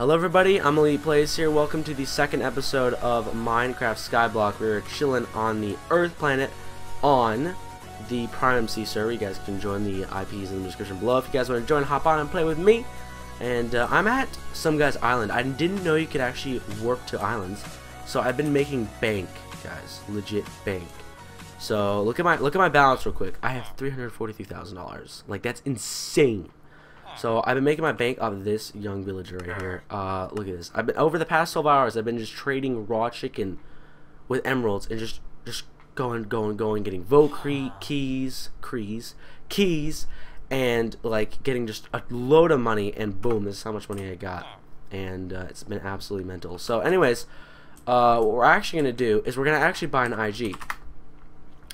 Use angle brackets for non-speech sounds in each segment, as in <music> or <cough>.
Hello everybody, I'm ElitePlayz here. Welcome to the second episode of Minecraft Skyblock. We're chilling on the Earth planet on the Prime MC server. You guys can join the IPs in the description below if you guys want to join, hop on and play with me. And uh, I'm at some guy's island. I didn't know you could actually warp to islands, so I've been making bank, guys, legit bank. So look at my look at my balance real quick. I have three hundred forty-three thousand dollars. Like that's insane. So I've been making my bank off this young villager right here. Uh, look at this. I've been over the past 12 hours. I've been just trading raw chicken with emeralds and just just going, going, going, getting Vote crate <sighs> keys, keys, keys, and like getting just a load of money. And boom, this is how much money I got. And uh, it's been absolutely mental. So, anyways, uh, what we're actually gonna do is we're gonna actually buy an IG.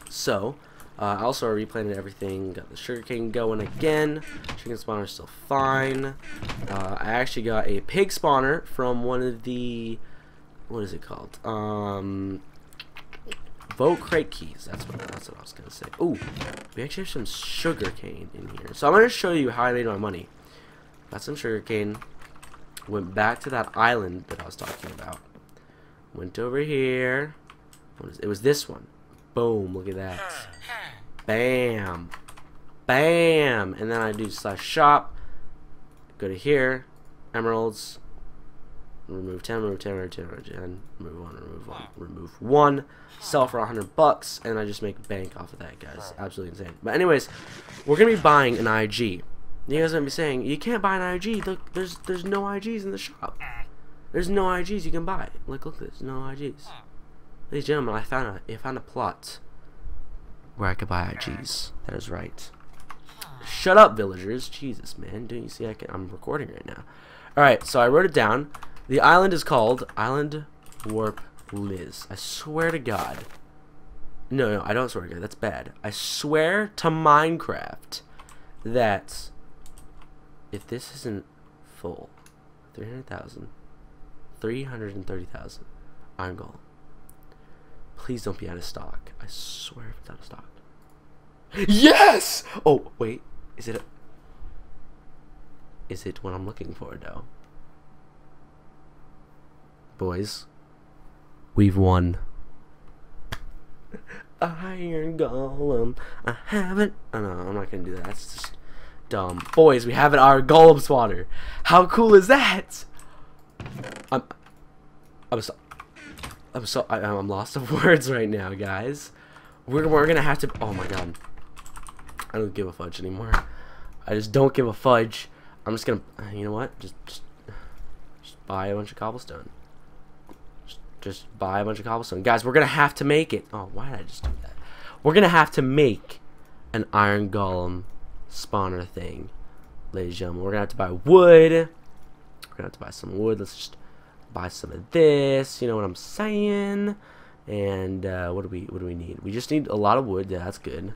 So uh, also, I replanted everything. Got the sugarcane going again. Chicken spawner is still fine. Uh, I actually got a pig spawner from one of the what is it called? Um, Vote crate keys. That's what that's what I was gonna say. Ooh, we actually have some sugarcane in here. So I'm gonna show you how I made my money. Got some sugarcane. Went back to that island that I was talking about. Went over here. It was this one. Boom, look at that. Bam. Bam. And then I do slash shop. Go to here. Emeralds. Remove 10, remove 10, remove 10, remove 10, remove 1, remove 1, remove 1. Sell for 100 bucks, and I just make bank off of that, guys. Absolutely insane. But anyways, we're going to be buying an IG. You guys are going to be saying, you can't buy an IG. Look, there's there's no IGs in the shop. There's no IGs you can buy. Like look, look, there's no IGs. Ladies and gentlemen, I found a, I found a plot where I could buy IGs. That is right. Shut up, villagers. Jesus, man. Don't you see I can, I'm recording right now. Alright, so I wrote it down. The island is called Island Warp Liz. I swear to God. No, no, I don't swear to God. That's bad. I swear to Minecraft that if this isn't full, 300,000, 330,000 iron golem. Please don't be out of stock. I swear if it's out of stock. Yes! Oh, wait. Is it a... Is it what I'm looking for, though? Boys. We've won. Iron Golem. I haven't... Oh, no, I'm not gonna do that. That's just dumb. Boys, we have an Iron Golem spawner. How cool is that? I'm... I'm sorry. I'm so I, am lost of <laughs> words right now, guys. We're we're gonna have to. Oh my god, I don't give a fudge anymore. I just don't give a fudge. I'm just gonna. You know what? Just just, just buy a bunch of cobblestone. Just, just buy a bunch of cobblestone, guys. We're gonna have to make it. Oh, why did I just do that? We're gonna have to make an iron golem spawner thing, ladies and gentlemen. We're gonna have to buy wood. We're gonna have to buy some wood. Let's just buy some of this. You know what I'm saying? And uh, what do we what do we need? We just need a lot of wood. Yeah, that's good.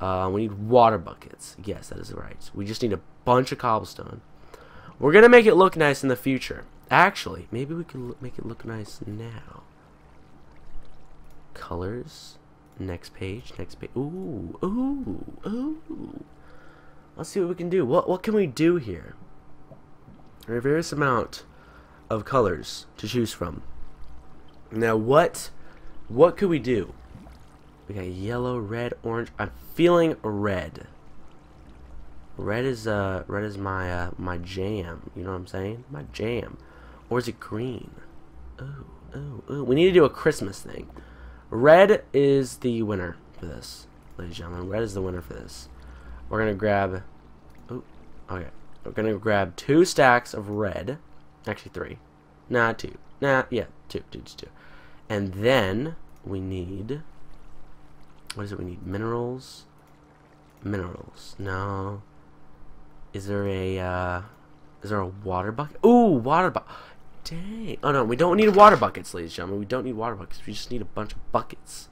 Uh, we need water buckets. Yes, that is right. We just need a bunch of cobblestone. We're gonna make it look nice in the future. Actually, maybe we can make it look nice now. Colors. Next page. Next page. Ooh, ooh, ooh. Let's see what we can do. What what can we do here? A various amount of colors to choose from. Now what what could we do? We got yellow, red, orange. I'm feeling red. Red is uh red is my uh my jam. You know what I'm saying? My jam. Or is it green? Oh, oh, oh. We need to do a Christmas thing. Red is the winner for this, ladies and gentlemen. Red is the winner for this. We're gonna grab. Oh, okay. We're gonna grab two stacks of red. Actually, three. Nah, two. Nah, yeah, two. Two, two, two. And then we need... What is it we need? Minerals? Minerals. No. Is there a, uh... Is there a water bucket? Ooh, water bucket. Dang. Oh, no, we don't need water buckets, ladies and gentlemen. We don't need water buckets. We just need a bunch of buckets.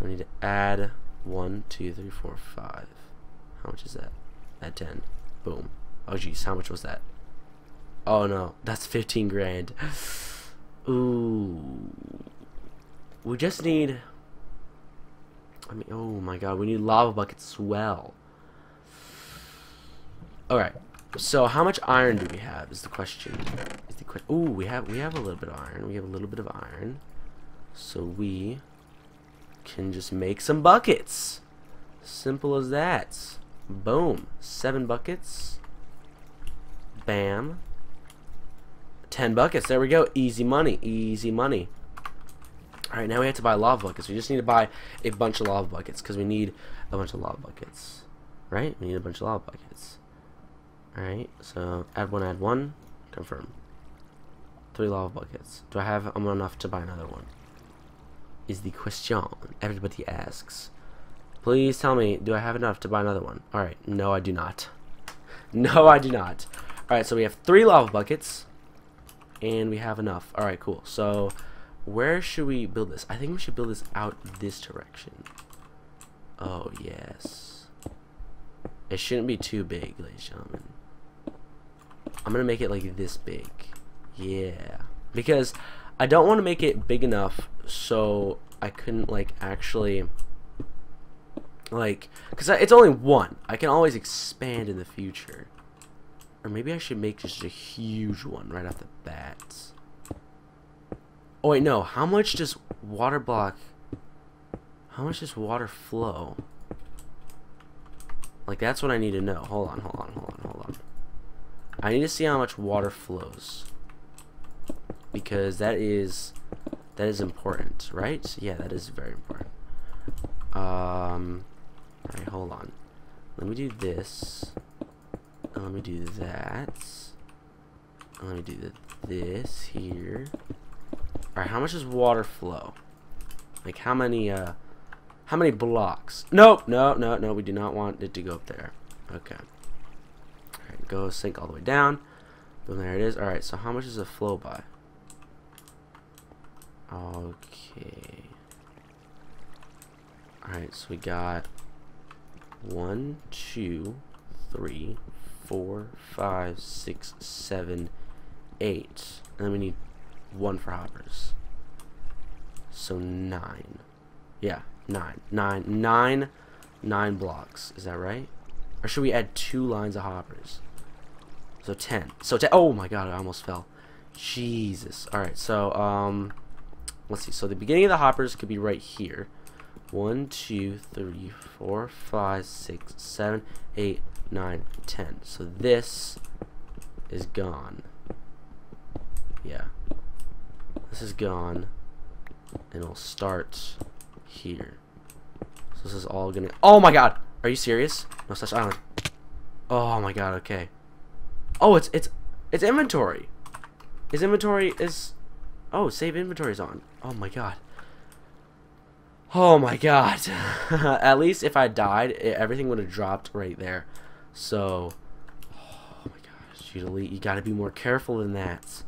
I need to add one, two, three, four, five. How much is that? Add 10. Boom. Oh, jeez. How much was that? Oh no, that's 15 grand. Ooh. We just need... I mean, oh my god, we need lava buckets as well. Alright. So how much iron do we have? Is the question. Is the que Ooh, we have we have a little bit of iron. We have a little bit of iron. So we can just make some buckets. Simple as that. Boom. Seven buckets. Bam. Ten buckets. There we go. Easy money. Easy money. Alright, now we have to buy lava buckets. We just need to buy a bunch of lava buckets because we need a bunch of lava buckets. Right? We need a bunch of lava buckets. Alright, so add one, add one. Confirm. Three lava buckets. Do I have enough to buy another one? Is the question everybody asks. Please tell me, do I have enough to buy another one? Alright, no I do not. <laughs> No I do not. Alright, so we have three lava buckets. And we have enough. Alright, cool. So, where should we build this? I think we should build this out this direction. Oh, yes. It shouldn't be too big, ladies and gentlemen. I'm to make it like this big. Yeah. Because I don't want to make it big enough so I couldn't, like, actually... Like, because it's only one. I can always expand in the future. Or maybe I should make just a huge one right off the bat. Oh wait, no. How much does water block... How much does water flow? Like, that's what I need to know. Hold on, hold on, hold on, hold on. I need to see how much water flows. Because that is... That is important, right? Yeah, that is very important. Um... Alright, hold on. Let me do this. And let me do that. Let me do the, this here. Alright, how much does water flow? Like how many uh how many blocks? Nope, no, no, no, we do not want it to go up there. Okay. Alright, go sink all the way down. Boom, there it is. Alright, so how much does it flow by? Okay. Alright, so we got one, two, three, four, five, six, seven, eight. And then we need one for hoppers. So nine. Yeah, nine. Nine. Nine. Nine blocks. Is that right? Or should we add two lines of hoppers? So ten. So ten. Oh my god, I almost fell. Jesus. Alright, so, um, let's see. So the beginning of the hoppers could be right here. One, two, three, four, five, six, seven, eight, nine, ten. So this is gone. Yeah. This is gone. And it'll start here. So this is all gonna... Oh my god! Are you serious? No such island. Oh my god, okay. Oh, it's, it's, it's inventory. His inventory is... Oh, save inventory is on. Oh my god. Oh my god. <laughs> At least if I died, it, everything would have dropped right there. So, oh my gosh, you, you gotta be more careful than that.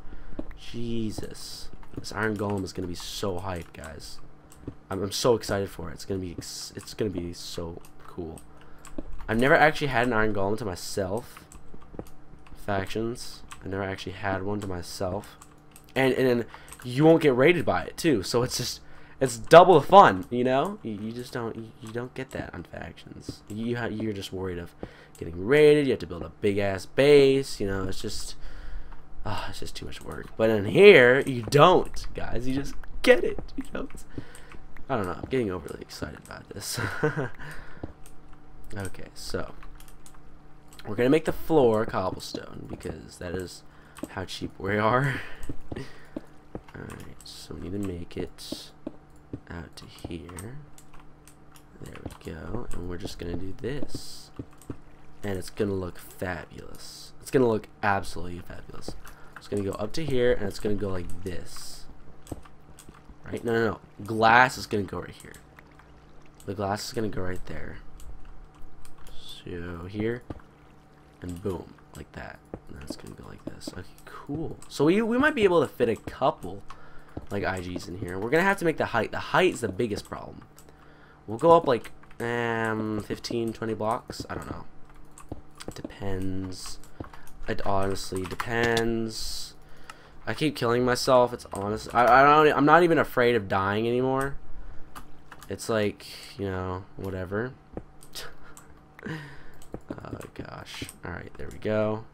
Jesus. This Iron Golem is gonna be so hyped, guys. I'm, I'm so excited for it. It's gonna be it's gonna be so cool. I've never actually had an Iron Golem to myself. Factions. I never actually had one to myself. And and then you won't get raided by it too. So it's just it's double the fun, you know. You, you just don't you, you, don't get that on factions. You you're just worried of getting raided. You have to build a big ass base. You know, it's just oh, it's just too much work. But in here, you don't, guys. You just get it. You know. I don't know. I'm getting overly excited about this. <laughs> okay, so we're gonna make the floor cobblestone because that is how cheap we are. <laughs> Alright, so we need to make it out to here. There we go. And we're just going to do this. And it's going to look fabulous. It's going to look absolutely fabulous. It's going to go up to here, and it's going to go like this. Right? No, no, no. Glass is going to go right here. The glass is going to go right there. So here, and boom, like that. And that's going to go like this. Okay, cool. So we, we might be able to fit a couple like IGs in here. We're gonna have to make the height. The height is the biggest problem. We'll go up like um 15, 20 blocks. I don't know. It depends. It honestly depends. I keep killing myself. It's honest. I, I don't. I'm not even afraid of dying anymore. It's like you know whatever. <laughs> Oh gosh. Alright, there we go.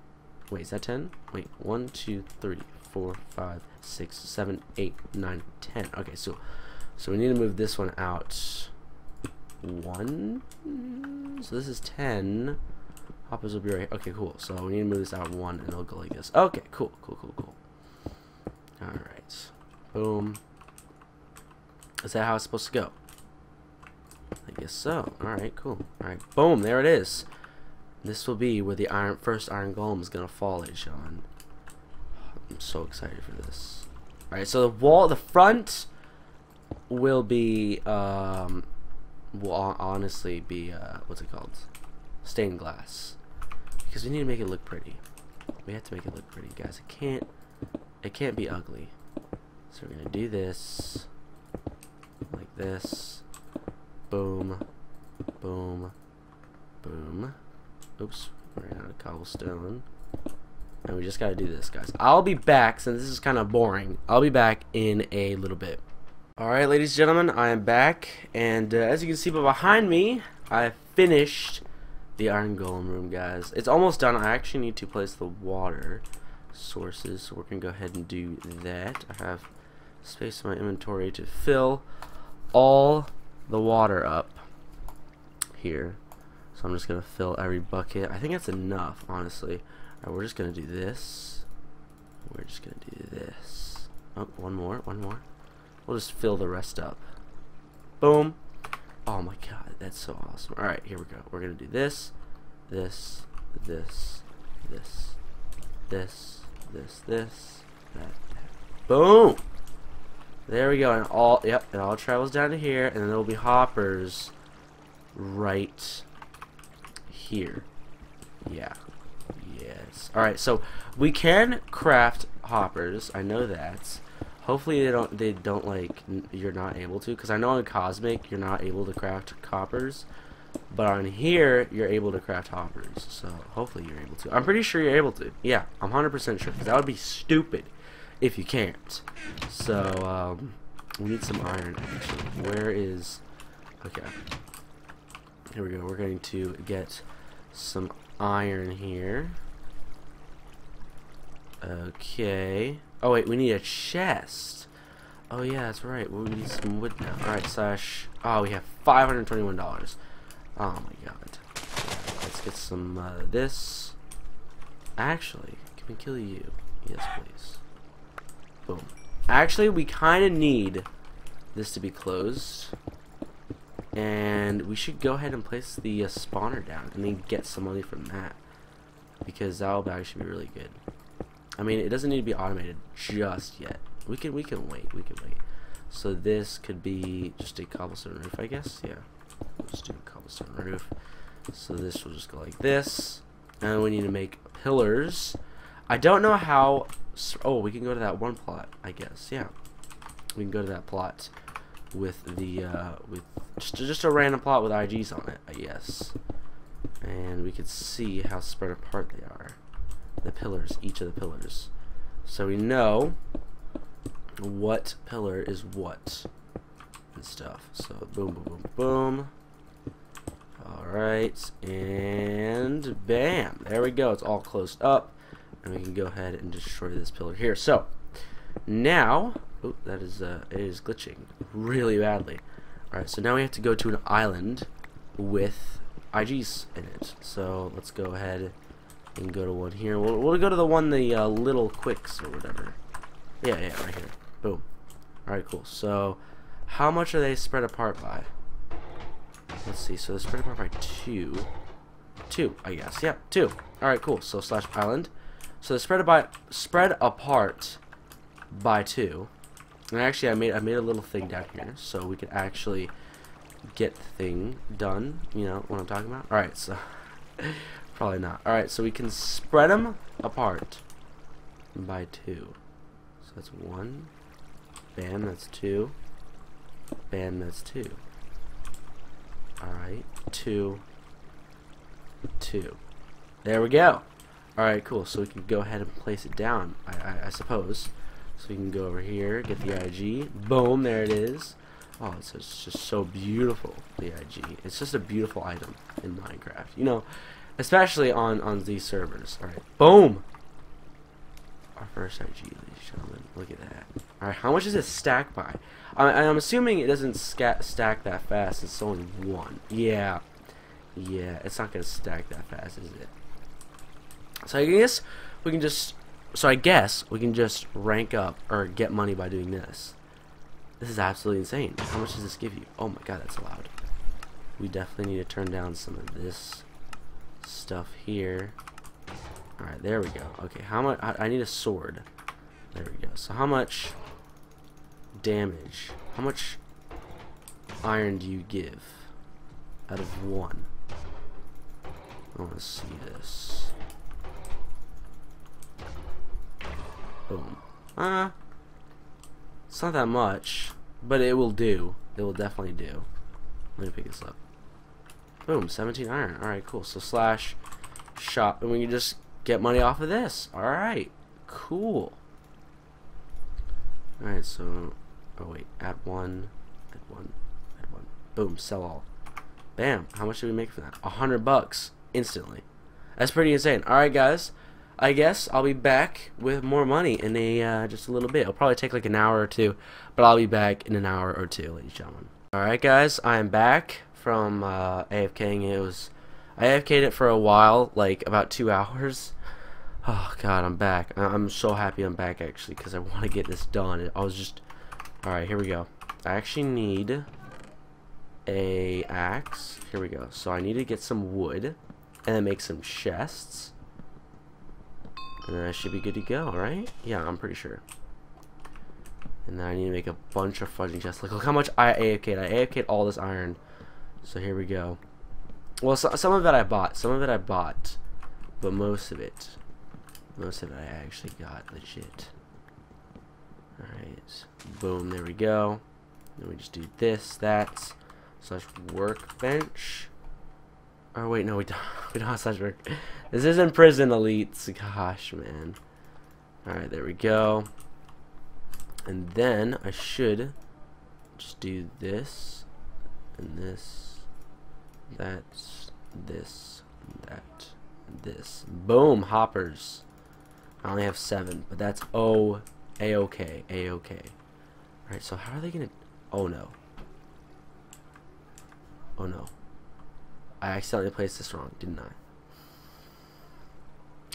Wait, is that 10? Wait, 1, 2, 3, 4, 5, 6, 7, 8, 9, 10. Okay, so so we need to move this one out. 1? So this is 10. Hoppers will be right Okay, cool. So we need to move this out 1 and it'll go like this. Okay, cool, cool, cool, cool. Alright. Boom. Is that how it's supposed to go? I guess so. Alright, cool. Alright, boom, there it is. This will be where the iron first iron golem is gonna fall, Sean. I'm so excited for this. Alright, so the wall the front will be um will honestly be uh what's it called? Stained glass. Because we need to make it look pretty. We have to make it look pretty, guys. It can't it can't be ugly. So we're gonna do this like this. Boom. Boom. Boom. Oops. Ran out of cobblestone. And we just gotta do this, guys. I'll be back, since this is kind of boring. I'll be back in a little bit. Alright, ladies and gentlemen, I am back. And uh, as you can see behind me, I finished the Iron Golem room, guys. It's almost done. I actually need to place the water sources, so we're going to go ahead and do that. I have space in my inventory to fill all the water up here. So I'm just going to fill every bucket. I think that's enough, honestly. Alright, we're just to do this. We're just to do this. Oh, one more, one more. We'll just fill the rest up. Boom. Oh my god, that's so awesome. Alright, here we go. We're to do this, this, this, this, this, this, this, that, that. Boom! There we go, and all, yep, it all travels down to here, and then there will be hoppers right here. Yeah. Yes. Alright, so we can craft hoppers, I know that. Hopefully they don't, they don't like, you're not able to, because I know on Cosmic you're not able to craft hoppers, but on here, you're able to craft hoppers, so hopefully you're able to. I'm pretty sure you're able to. Yeah, I'm 100% sure, that would be stupid if you can't. So, um, we need some iron, actually. Where is... Okay. Here we go. We're going to get some iron here. Okay. Oh, wait, we need a chest. Oh, yeah, that's right. We need some wood now. Alright, slash... Oh, we have $521. Oh, my God. Let's get some, uh, this. Actually, can we kill you? Yes, please. Boom. Actually, we kind of need this to be closed. And we should go ahead and place the uh, spawner down and then get some money from that. Because that will actually be really good. I mean, it doesn't need to be automated just yet. We can we can wait. We can wait. So this could be just a cobblestone roof, I guess. Yeah. Just do a cobblestone roof. So this will just go like this. And we need to make pillars. I don't know how Oh, we can go to that one plot, I guess. Yeah, we can go to that plot with the uh, with just just a random plot with IGs on it, I guess. And we can see how spread apart they are. The pillars, each of the pillars. So we know what pillar is what and stuff. So boom, boom, boom, boom. Alright, and bam. There we go. It's all closed up and we can go ahead and destroy this pillar here. So now, oh, that is uh, it is glitching really badly. All right, so now we have to go to an island with IGs in it. So let's go ahead and go to one here. We'll, we'll go to the one the uh, little quicks or whatever. Yeah, yeah, right here. Boom. All right, cool. So how much are they spread apart by? Let's see. So they're spread apart by two. Two, I guess. Yep, yeah, two. All right, cool. So slash island. So they're spread about spread apart by two. And actually, I made I made a little thing down here so we could actually get thing done. You know what I'm talking about? All right, so probably not. All right, so we can spread them apart by two. So that's one. Bam, that's two. Bam, that's two. All right, two, two. There we go. Alright, cool. So we can go ahead and place it down, I, I, I, suppose. So we can go over here, get the IG. Boom, there it is. Oh, it's, it's just so beautiful, the IG. It's just a beautiful item in Minecraft. You know, especially on on these servers. All right, boom. Our first IG, ladies and gentlemen. Look at that. All right, how much does it stack by? I, I'm assuming it doesn't stack stack that fast. It's only one. Yeah, yeah. It's not gonna stack that fast, is it? So I guess we can just. So I guess we can just rank up or get money by doing this. This is absolutely insane. How much does this give you? Oh my god, that's loud. We definitely need to turn down some of this stuff here. Alright, there we go. Okay, how much? I, I need a sword. There we go. So how much damage? How much iron do you give out of one? I want to see this. Boom. Ah. Uh, it's not that much, but it will do. It will definitely do. Let me pick this up. Boom, 17 iron. Alright, cool. So slash shop, and we can just get money off of this. Alright, cool. Alright, so, oh wait, add one, add one, add one. Boom, sell all. Bam, how much did we make from that? A hundred bucks, instantly. That's pretty insane. Alright, guys. I guess I'll be back with more money in a uh, just a little bit. It'll probably take like an hour or two, but I'll be back in an hour or two, ladies and gentlemen. Alright guys, I am back from uh, AFKing. It was I AFK'd it for a while, like about two hours. <sighs> Oh god, I'm back. I'm so happy I'm back actually because I want to get this done. I was just Alright, here we go. I actually need a axe. Here we go. So I need to get some wood and then make some chests. And then I should be good to go, right? Yeah, I'm pretty sure. And then I need to make a bunch of fudging chests. Like, look how much I AFK'd. I AFK'd all this iron. So here we go. Well, so, some of it I bought. Some of it I bought. But most of it, most of it I actually got legit. Alright. Boom, there we go. Then we just do this, that, slash workbench. Oh wait, no, we don't. <laughs> We don't have such work. This isn't prison elites. Gosh, man. All right, there we go. And then I should just do this and this. That's this, that, this. Boom, hoppers. I only have seven, but that's O a okay, a okay. All right, so how are they gonna? Oh no. Oh no. I accidentally placed this wrong, didn't I?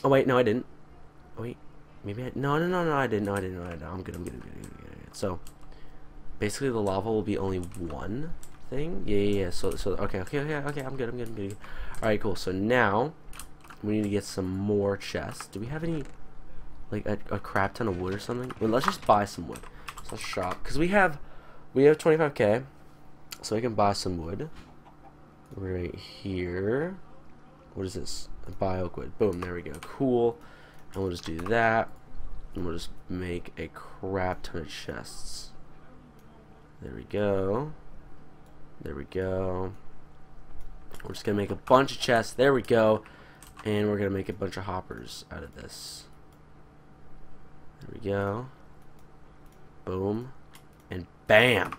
Oh wait, no I didn't. Oh, wait, maybe I, no, no, no, no, I didn't, no, I didn't, no, I didn't. I'm good, I'm good, I'm good, I'm good, I'm good. So, basically the lava will be only one thing? Yeah, yeah, yeah, so, so, okay, okay, okay, okay, I'm good, I'm good, I'm good. Alright, cool, so now, we need to get some more chests. Do we have any, like, a, a crap ton of wood or something? Let's just buy some wood. So let's shop, because we have, we have 25k, so we can buy some wood right here. What is this? A bioquid. Boom, there we go. Cool. And we'll just do that. And we'll just make a crap ton of chests. There we go. There we go. We're just going to make a bunch of chests. There we go. And we're going to make a bunch of hoppers out of this. There we go. Boom. And bam.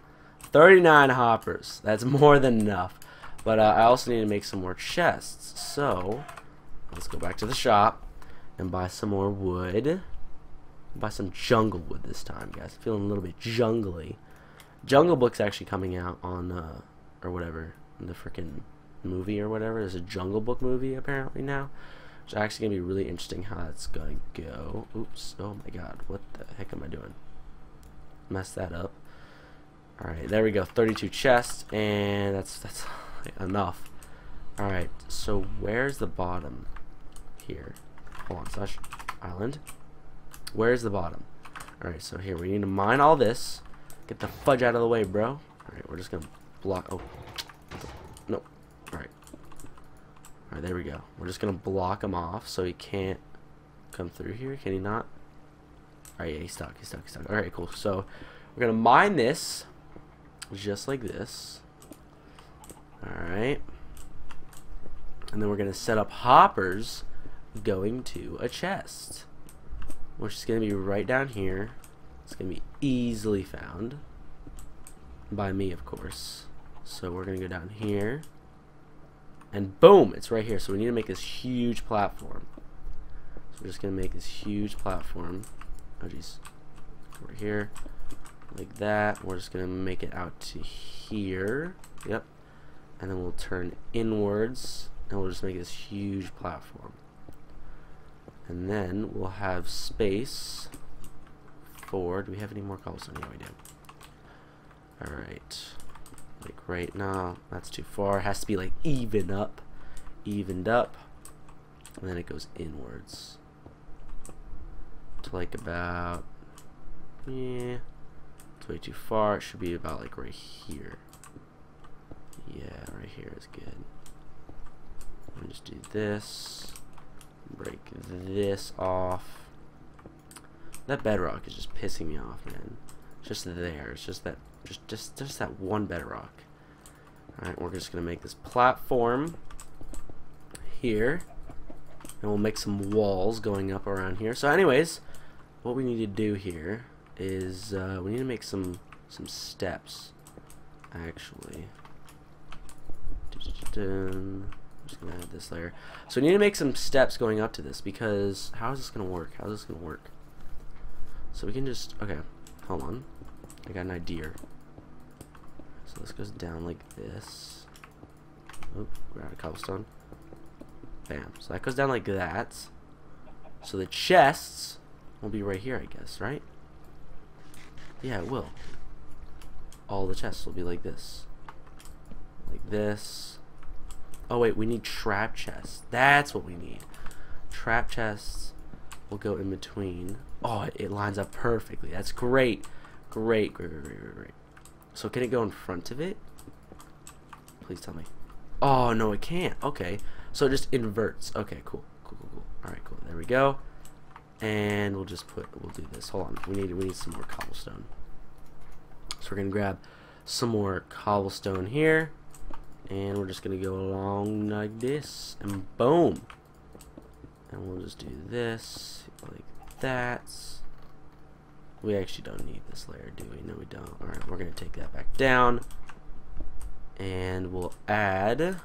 39 hoppers. That's more than enough. But uh, I also need to make some more chests. So, let's go back to the shop and buy some more wood. Buy some jungle wood this time, guys. Feeling a little bit jungly. Jungle Book's actually coming out on, uh, or whatever, the freaking movie or whatever. There's a Jungle Book movie apparently now. It's actually to be really interesting how that's to go. Oops. Oh my god. What the heck am I doing? Messed that up. Alright, there we go. 32 chests, and that's, that's <laughs> enough. Alright, so where's the bottom? Here. Hold on, slash island. Where's the bottom? Alright, so here, we need to mine all this. Get the fudge out of the way, bro. Alright, we're just gonna block. Oh. No. Alright. Alright, there we go. We're just gonna block him off so he can't come through here. Can he not? Alright, yeah, he's stuck. He's stuck. He's stuck. Alright, cool. So, we're gonna mine this just like this. Alright. And then we're to set up hoppers going to a chest. Which is to be right down here. It's to be easily found. By me, of course. So we're going to go down here. And boom, it's right here. So we need to make this huge platform. So we're just going to make this huge platform. Oh, jeez. Over here. Like that. We're just going to make it out to here. Yep. And then we'll turn inwards. And we'll just make this huge platform. And then we'll have space for... Do we have any more cobblestone? Yeah, we do. Alright. Like right now, that's too far. It has to be like even up. Evened up. And then it goes inwards. To like about... Yeah. It's way too far. It should be about like right here. Yeah, right here is good. Me just do this. Break this off. That bedrock is just pissing me off, man. Just there. It's just that just just just that one bedrock. Alright, we're just gonna make this platform here. And we'll make some walls going up around here. So anyways, what we need to do here is uh, we need to make some some steps actually. Just gonna add this layer. So we need to make some steps going up to this because how is this gonna work? How is this gonna work? So we can just okay, hold on. I got an idea. So this goes down like this. Oh, out of cobblestone. Bam. So that goes down like that. So the chests will be right here, I guess, right? Yeah, it will. All the chests will be like this. Like this. Oh wait, we need trap chests. That's what we need. Trap chests will go in between. Oh, it lines up perfectly. That's great. Great, great, great, great, great. So can it go in front of it? Please tell me. Oh, no, it can't. Okay. So it just inverts. Okay, cool. Cool, cool, cool. Alright, cool. There we go. And we'll just put, we'll do this. Hold on. We need, we need some more cobblestone. So we're going to grab some more cobblestone here. And we're just going to go along like this. And boom. And we'll just do this like that. We actually don't need this layer, do we? No, we don't. Alright, we're going to take that back down. And we'll add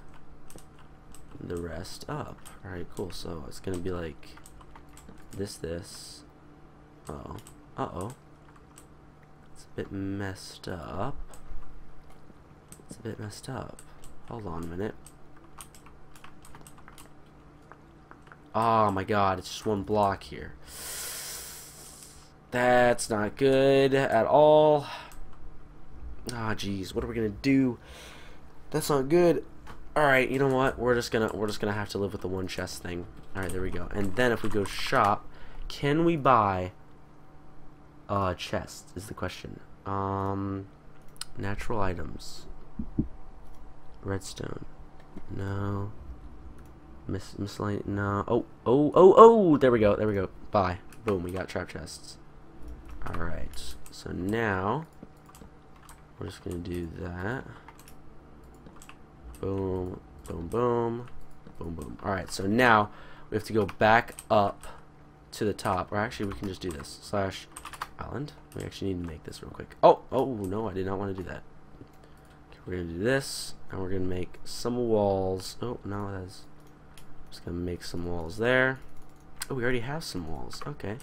the rest up. Alright, cool. So it's going to be like this, this. Uh oh Uh-oh. It's a bit messed up. It's a bit messed up. Hold on a minute. Oh my god, it's just one block here. That's not good at all. Ah, oh, jeez, what are we gonna do? That's not good. All right, you know what? We're just gonna we're just gonna have to live with the one chest thing. All right, there we go. And then if we go shop, can we buy a chest? Is the question. Um, natural items. Redstone. No. Miss miscellaneous. No. Oh oh oh oh. There we go. There we go. Buy. Boom. We got trap chests. Alright, so now we're just going to do that. Boom, boom, boom, boom, boom. Alright, so now we have to go back up to the top. Or actually, we can just do this. Slash island. We actually need to make this real quick. Oh, oh, no, I did not want to do that. Okay, we're going to do this, and we're going to make some walls. Oh, no, that's... Just going to make some walls there. Oh, we already have some walls. Okay.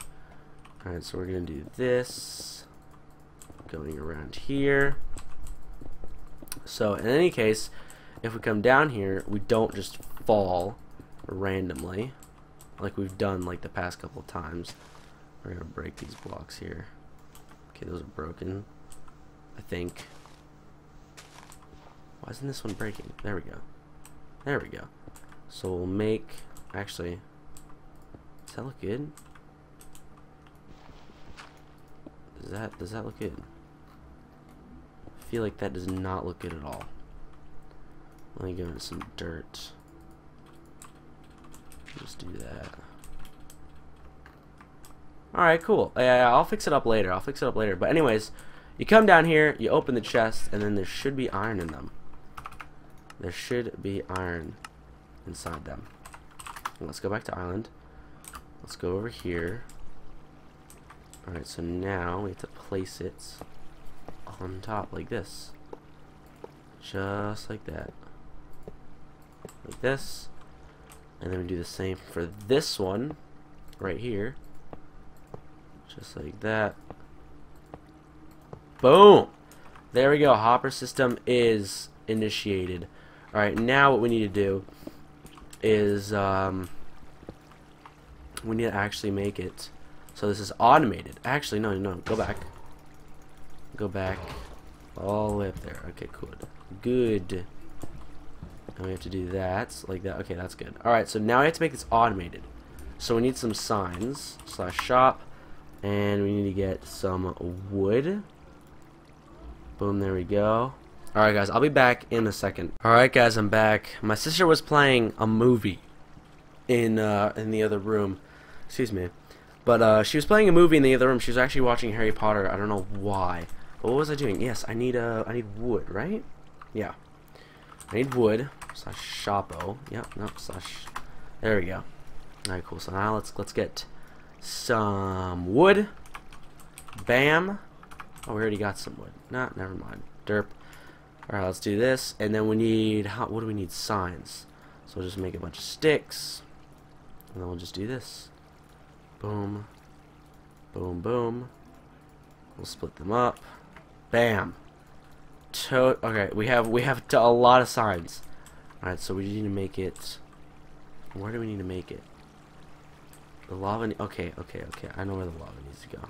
Alright, so we're going to do this. Going around here. So, in any case, if we come down here, we don't just fall randomly. Like we've done like the past couple of times. We're going to break these blocks here. Okay, those are broken. I think. Why isn't this one breaking? There we go. There we go. So we'll make... Actually, does that look good? Does that does that look good? I feel like that does not look good at all. Let me go into some dirt. Just do that. Alright, cool. Yeah, I'll fix it up later. I'll fix it up later. But anyways, you come down here, you open the chest, and then there should be iron in them. There should be iron inside them. Let's go back to island. Let's go over here. Alright, so now we have to place it on top like this. Just like that. like this. And then we do the same for this one, right here. Just like that. Boom! There we go. Hopper system is initiated. Alright, now what we need to do is um, we need to actually make it so this is automated. Actually, no, no, go back. Go back all the way up there. Okay, good. Good. And we have to do that, like that. Okay, that's good. Alright, so now we have to make this automated. So we need some signs, slash shop, and we need to get some wood. Boom, there we go. Alright guys, I'll be back in a second. Alright guys, I'm back. My sister was playing a movie in uh, in the other room. Excuse me. But uh, she was playing a movie in the other room. She was actually watching Harry Potter. I don't know why. But what was I doing? Yes, I need uh, I need wood, right? Yeah. I need wood. Slash shopo. Yep, nope, slash there we go. Alright, cool. So now let's let's get some wood. Bam. Oh, we already got some wood. Nah, never mind. Derp. Alright, let's do this. And then we need, how, what do we need? Signs. So we'll just make a bunch of sticks. And then we'll just do this. Boom. Boom, boom. We'll split them up. Bam. To okay, we have we have a lot of signs. Alright, so we need to make it. Where do we need to make it? The lava. Okay, okay, okay. I know where the lava needs to go.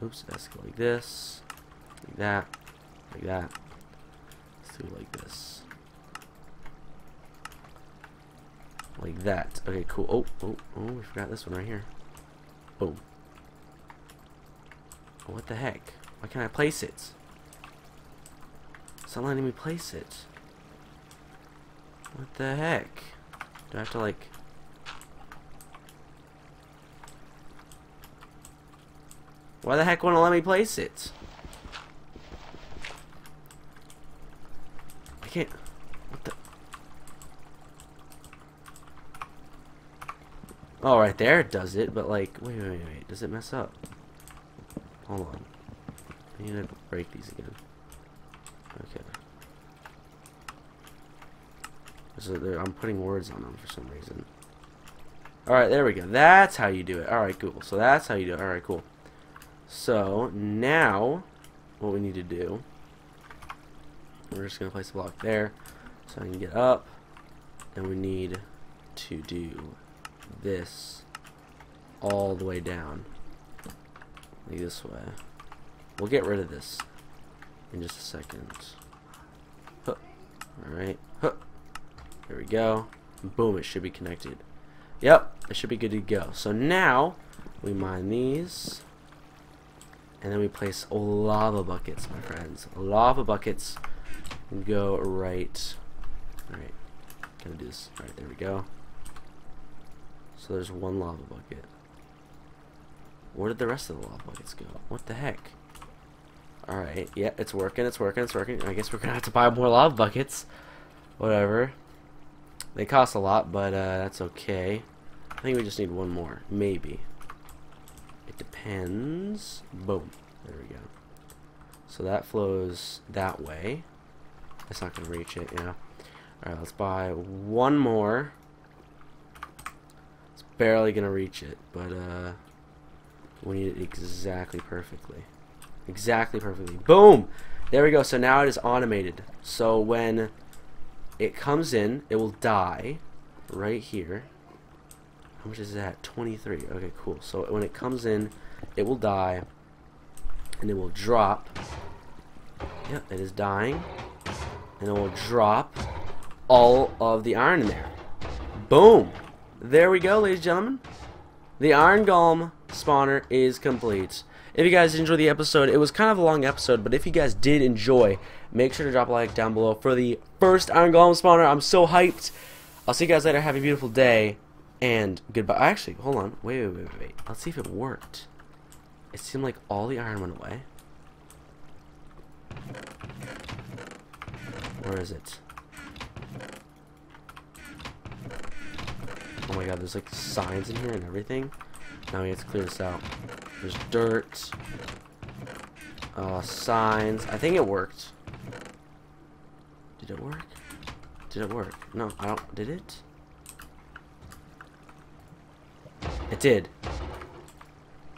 Oops, that's go like this, like that, like that. Let's do it like this. Like that. Okay, cool. Oh, oh, oh, we forgot this one right here. Boom. Oh, what the heck? Why can't I place it? It's not letting me place it. What the heck? Do I have to like... Why the heck won't it let me place it? I can't... What the... Oh, right there it does it, but like... Wait, wait, wait, wait. Does it mess up? Hold on. I need to break these again. Okay. So I'm putting words on them for some reason. Alright, there we go. That's how you do it. Alright, cool. So that's how you do it. Alright, cool. So, now, what we need to do, we're just going to place a block there, so I can get up, and we need to do this all the way down, like this way. We'll get rid of this in just a second. Huh. Alright, huh. there we go, boom, it should be connected. Yep, it should be good to go. So now, we mine these, and then we place lava buckets, my friends. Lava buckets go right. Alright. Gonna do this. Alright, there we go. So there's one lava bucket. Where did the rest of the lava buckets go? What the heck? Alright, yeah, it's working, it's working, it's working. I guess we're gonna have to buy more lava buckets. Whatever. They cost a lot, but uh, that's okay. I think we just need one more. Maybe It depends. Boom. There we go. So that flows that way. It's not going to reach it, yeah. Alright, let's buy one more. Barely to reach it, but uh, we need it exactly perfectly. Exactly perfectly. Boom! There we go. So now it is automated. So when it comes in, it will die right here. How much is that? 23. Okay, cool. So when it comes in, it will die, and it will drop. Yep, it is dying, and it will drop all of the iron in there. Boom! There we go, ladies and gentlemen. The Iron Golem spawner is complete. If you guys enjoyed the episode, it was kind of a long episode, but if you guys did enjoy, make sure to drop a like down below for the first Iron Golem spawner. I'm so hyped. I'll see you guys later. Have a beautiful day. And goodbye. Actually, hold on. Wait, wait, wait, wait. Let's see if it worked. It seemed like all the iron went away. Where is it? Oh my god, there's like signs in here and everything. Now we have to clear this out. There's dirt. Uh, signs. I think it worked. Did it work? Did it work? No, I don't. Did it? It did.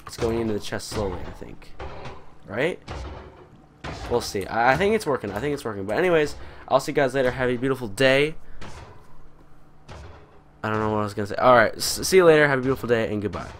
It's going into the chest slowly, I think. Right? We'll see. I, I think it's working. I think it's working. But anyways, I'll see you guys later. Have a beautiful day. I don't know what I was going to say. Alright, see you later. Have a beautiful day, and goodbye.